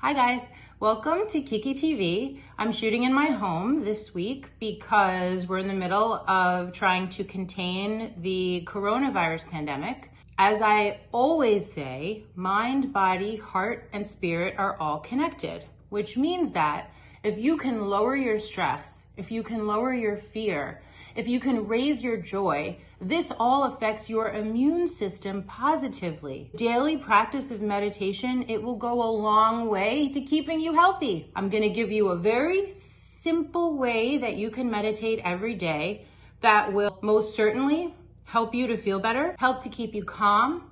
Hi guys, welcome to Kiki TV. I'm shooting in my home this week because we're in the middle of trying to contain the coronavirus pandemic. As I always say, mind, body, heart, and spirit are all connected, which means that if you can lower your stress, if you can lower your fear, if you can raise your joy, this all affects your immune system positively. Daily practice of meditation, it will go a long way to keeping you healthy. I'm going to give you a very simple way that you can meditate every day that will most certainly help you to feel better, help to keep you calm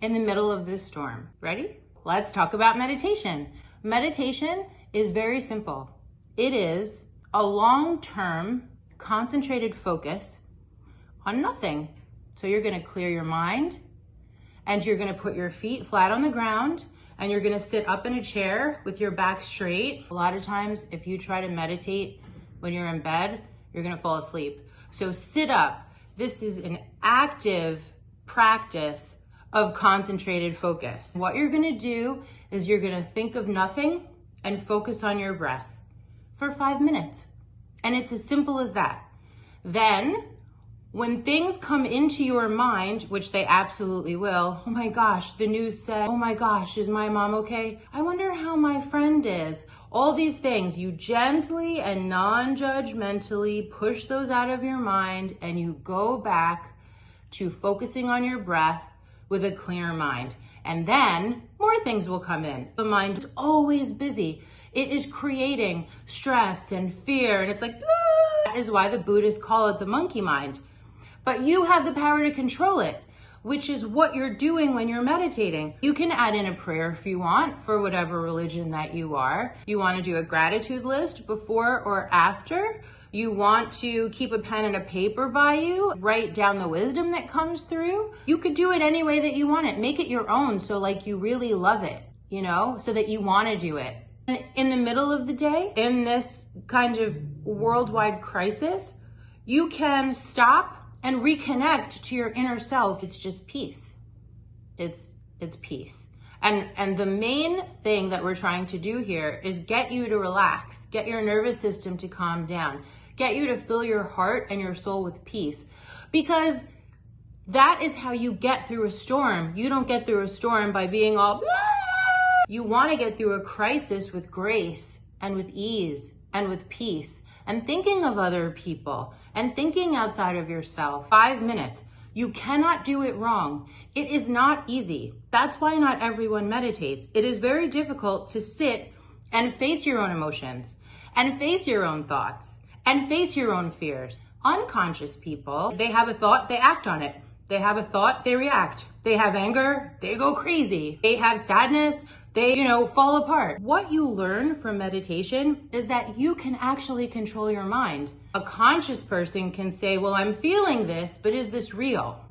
in the middle of this storm. Ready? Let's talk about meditation. Meditation is very simple. It is a long-term concentrated focus on nothing. So you're gonna clear your mind and you're gonna put your feet flat on the ground and you're gonna sit up in a chair with your back straight. A lot of times, if you try to meditate when you're in bed, you're gonna fall asleep. So sit up this is an active practice of concentrated focus. What you're gonna do is you're gonna think of nothing and focus on your breath for five minutes. And it's as simple as that. Then when things come into your mind, which they absolutely will, oh my gosh, the news said, oh my gosh, is my mom okay? I wonder how my friend is. All these things, you gently and non judgmentally push those out of your mind and you go back to focusing on your breath with a clear mind. And then more things will come in. The mind is always busy. It is creating stress and fear. And it's like, ah! that is why the Buddhists call it the monkey mind but you have the power to control it, which is what you're doing when you're meditating. You can add in a prayer if you want for whatever religion that you are. You want to do a gratitude list before or after. You want to keep a pen and a paper by you, write down the wisdom that comes through. You could do it any way that you want it. Make it your own so like you really love it, you know, so that you want to do it. In the middle of the day, in this kind of worldwide crisis, you can stop and reconnect to your inner self. It's just peace. It's it's peace. And and the main thing that we're trying to do here is get you to relax, get your nervous system to calm down, get you to fill your heart and your soul with peace. Because that is how you get through a storm. You don't get through a storm by being all ah! you want to get through a crisis with grace and with ease and with peace and thinking of other people and thinking outside of yourself. Five minutes. You cannot do it wrong. It is not easy. That's why not everyone meditates. It is very difficult to sit and face your own emotions and face your own thoughts and face your own fears. Unconscious people, they have a thought, they act on it. They have a thought, they react. They have anger, they go crazy. They have sadness, they, you know, fall apart. What you learn from meditation is that you can actually control your mind. A conscious person can say, well, I'm feeling this, but is this real?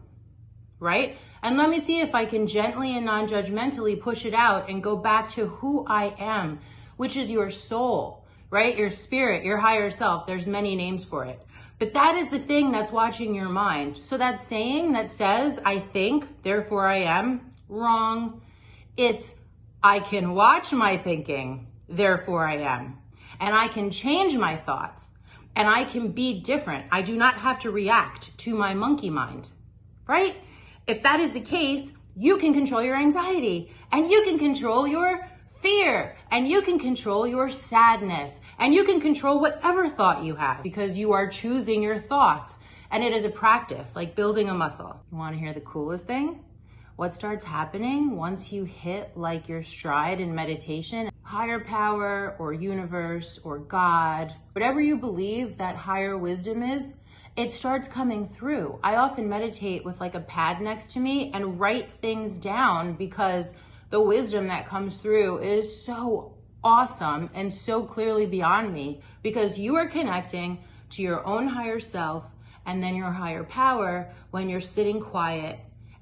Right? And let me see if I can gently and non-judgmentally push it out and go back to who I am, which is your soul, right? Your spirit, your higher self. There's many names for it. But that is the thing that's watching your mind. So that saying that says, I think, therefore I am, wrong. It's I can watch my thinking, therefore I am. And I can change my thoughts and I can be different. I do not have to react to my monkey mind, right? If that is the case, you can control your anxiety and you can control your fear and you can control your sadness and you can control whatever thought you have because you are choosing your thoughts. And it is a practice like building a muscle. You want to hear the coolest thing? What starts happening once you hit like your stride in meditation, higher power or universe or God, whatever you believe that higher wisdom is, it starts coming through. I often meditate with like a pad next to me and write things down because the wisdom that comes through is so awesome and so clearly beyond me because you are connecting to your own higher self and then your higher power when you're sitting quiet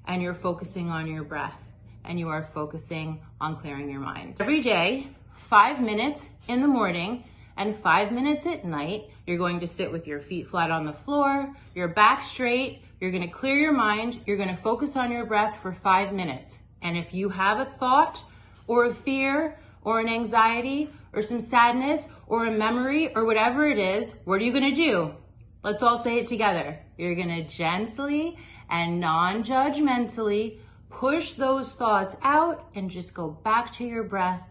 and you're focusing on your breath and you are focusing on clearing your mind. Every day, five minutes in the morning and five minutes at night, you're going to sit with your feet flat on the floor, your back straight, you're gonna clear your mind, you're gonna focus on your breath for five minutes. And if you have a thought or a fear or an anxiety or some sadness or a memory or whatever it is, what are you gonna do? Let's all say it together. You're gonna gently and non judgmentally push those thoughts out and just go back to your breath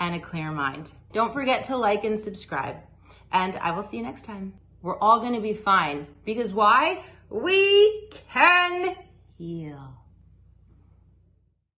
and a clear mind. Don't forget to like and subscribe. And I will see you next time. We're all gonna be fine. Because why? We can heal.